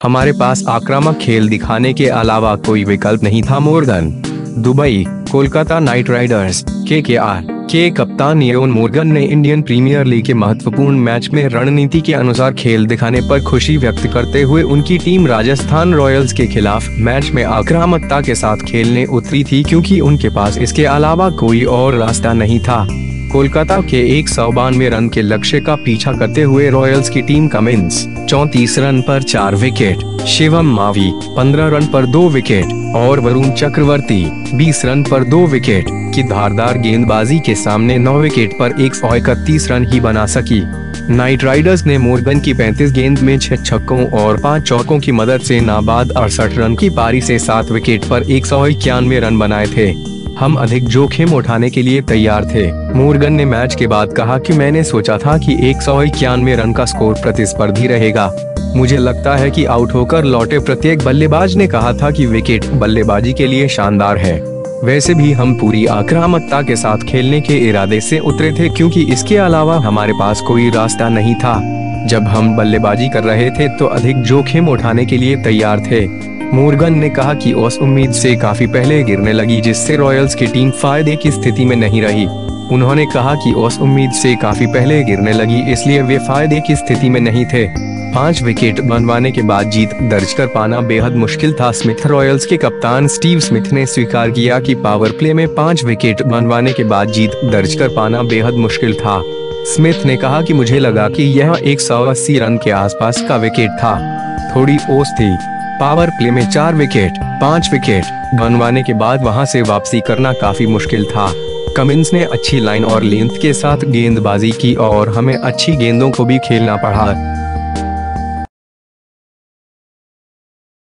हमारे पास आक्रामक खेल दिखाने के अलावा कोई विकल्प नहीं था, Morgan. Dubai, Kolkata Knight Riders K K R के कप्तान योन मोर्गन ने इंडियन प्रीमियर लीग के महत्वपूर्ण मैच में रणनीति के अनुसार खेल दिखाने पर खुशी व्यक्त करते हुए उनकी टीम राजस्थान रॉयल्स के खिलाफ मैच में आक्रामकता के साथ खेलने उतरी थी, क्योंकि उनके पास इसके अलावा कोई और रास्ता नहीं था। कोलकाता के एक सौ बानवे रन के लक्ष्य का पीछा करते हुए रॉयल्स की टीम कमिंस, चौतीस रन पर चार विकेट, शिवम मावी, पंद्रह रन पर दो विकेट, और वरुण चक्रवर्ती, बीस रन पर दो विकेट, की धारदार गेंदबाजी के सामने नौ विकेट पर एक सौ इकतीस रन ही बना सकी। नाइट राइडर्स ने मोर्गन की 35 गेंद में छह छक्कों और पाँच चौकों की मदद से नाबाद अड़सठ रन की पारी से सात विकेट पर एक सौ इक्यानवे रन बनाए थे। हम अधिक जोखिम उठाने के लिए तैयार थे। मोर्गन ने मैच के बाद कहा कि मैंने सोचा था कि एक सौ इक्यानवे रन का स्कोर प्रतिस्पर्धी रहेगा। मुझे लगता है कि आउट होकर लौटे प्रत्येक बल्लेबाज ने कहा था कि विकेट बल्लेबाजी के लिए शानदार है। वैसे भी हम पूरी आक्रामकता के साथ खेलने के इरादे से उतरे थे क्योंकि इसके अलावा हमारे पास कोई रास्ता नहीं था। जब हम बल्लेबाजी कर रहे थे तो अधिक जोखिम उठाने के लिए तैयार थे। मोर्गन ने कहा कि ओस उम्मीद से काफ़ी पहले गिरने लगी, जिससे रॉयल्स की टीम फ़ायदे की स्थिति में नहीं रही। उन्होंने कहा कि ओस उम्मीद से काफ़ी पहले गिरने लगी, इसलिए वे फ़ायदे की स्थिति में नहीं थे। पाँच विकेट बनवाने के बाद जीत दर्ज कर पाना बेहद मुश्किल था। स्मिथ रॉयल्स के कप्तान स्टीव स्मिथ ने स्वीकार किया कि पावर प्ले में पाँच विकेट बनवाने के बाद जीत दर्ज कर पाना बेहद मुश्किल था। स्मिथ ने कहा कि मुझे लगा कि यह 180 रन के आसपास का विकेट था। थोड़ी ओस थी। पावर प्ले में चार विकेट, पाँच विकेट, बनवाने के बाद वहाँ से वापसी करना काफ़ी मुश्किल था। कमिंस ने अच्छी लाइन और लेंथ के साथ गेंदबाजी की और हमें अच्छी गेंदों को भी खेलना पड़ा